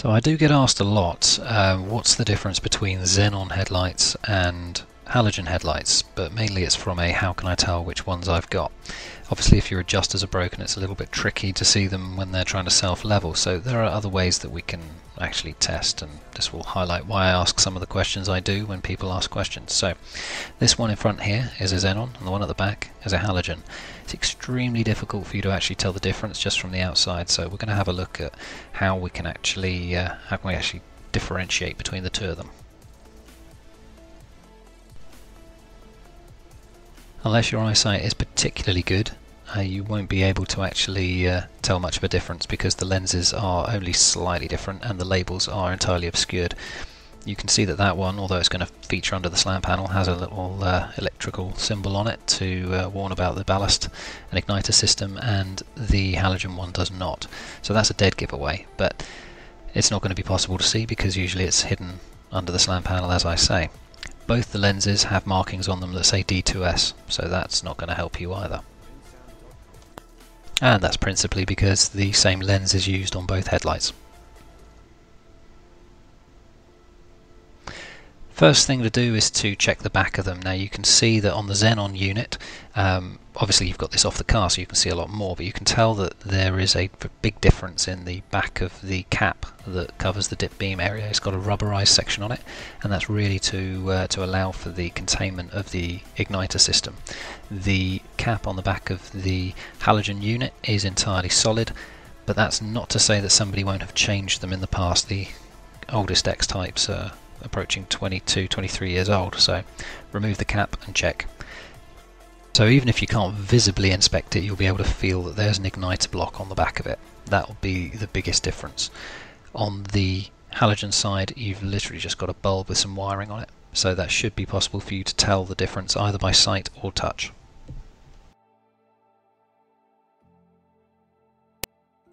So I do get asked a lot, uh, what's the difference between xenon headlights and halogen headlights, but mainly it's from a how can I tell which ones I've got. Obviously if your adjusters are broken it's a little bit tricky to see them when they're trying to self-level, so there are other ways that we can actually test and this will highlight why I ask some of the questions I do when people ask questions. So this one in front here is a xenon and the one at the back is a halogen. It's extremely difficult for you to actually tell the difference just from the outside so we're going to have a look at how we can actually uh, how can we actually differentiate between the two of them. Unless your eyesight is particularly good, uh, you won't be able to actually uh, tell much of a difference because the lenses are only slightly different and the labels are entirely obscured. You can see that that one, although it's going to feature under the slant panel, has a little uh, electrical symbol on it to uh, warn about the ballast and igniter system, and the halogen one does not. So that's a dead giveaway, but it's not going to be possible to see because usually it's hidden under the slant panel as I say. Both the lenses have markings on them that say D2S, so that's not going to help you either. And that's principally because the same lens is used on both headlights. First thing to do is to check the back of them. Now you can see that on the Xenon unit, um, obviously you've got this off the car so you can see a lot more, but you can tell that there is a big difference in the back of the cap that covers the dip beam area. It's got a rubberized section on it and that's really to, uh, to allow for the containment of the igniter system. The cap on the back of the halogen unit is entirely solid, but that's not to say that somebody won't have changed them in the past. The oldest X-types are approaching 22, 23 years old. So remove the cap and check. So even if you can't visibly inspect it, you'll be able to feel that there's an igniter block on the back of it. That will be the biggest difference. On the halogen side, you've literally just got a bulb with some wiring on it. So that should be possible for you to tell the difference either by sight or touch.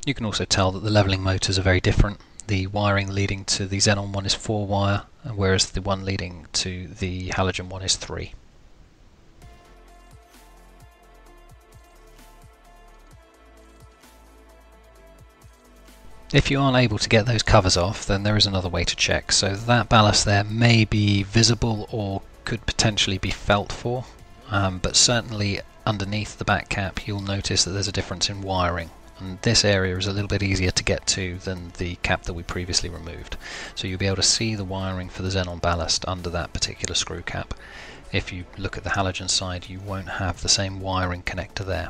You can also tell that the leveling motors are very different the wiring leading to the xenon one is 4 wire, whereas the one leading to the halogen one is 3. If you aren't able to get those covers off, then there is another way to check. So that ballast there may be visible or could potentially be felt for, um, but certainly underneath the back cap you'll notice that there's a difference in wiring and this area is a little bit easier to get to than the cap that we previously removed. So you'll be able to see the wiring for the xenon ballast under that particular screw cap. If you look at the halogen side you won't have the same wiring connector there.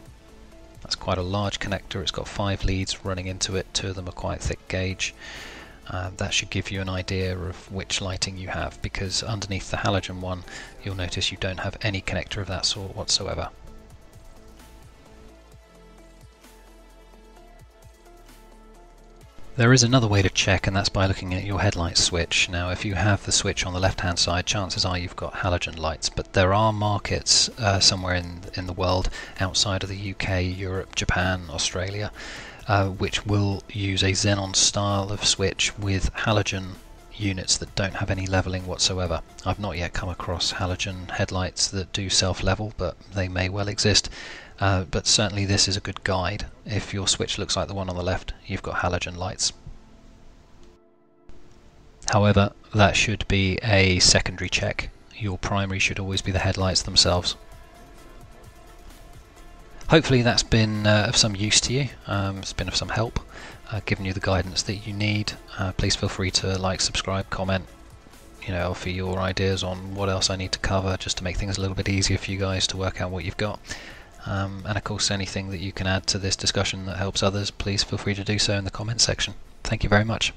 That's quite a large connector, it's got five leads running into it, two of them are quite thick gauge. Uh, that should give you an idea of which lighting you have because underneath the halogen one you'll notice you don't have any connector of that sort whatsoever. There is another way to check and that's by looking at your headlight switch. Now if you have the switch on the left hand side chances are you've got halogen lights but there are markets uh, somewhere in, in the world outside of the UK, Europe, Japan, Australia uh, which will use a xenon style of switch with halogen units that don't have any leveling whatsoever. I've not yet come across halogen headlights that do self-level but they may well exist uh, but certainly this is a good guide. If your switch looks like the one on the left, you've got halogen lights. However, that should be a secondary check. Your primary should always be the headlights themselves. Hopefully that's been uh, of some use to you, um, it's been of some help, uh, given you the guidance that you need. Uh, please feel free to like, subscribe, comment, you know, offer your ideas on what else I need to cover just to make things a little bit easier for you guys to work out what you've got. Um, and of course, anything that you can add to this discussion that helps others, please feel free to do so in the comments section. Thank you very much.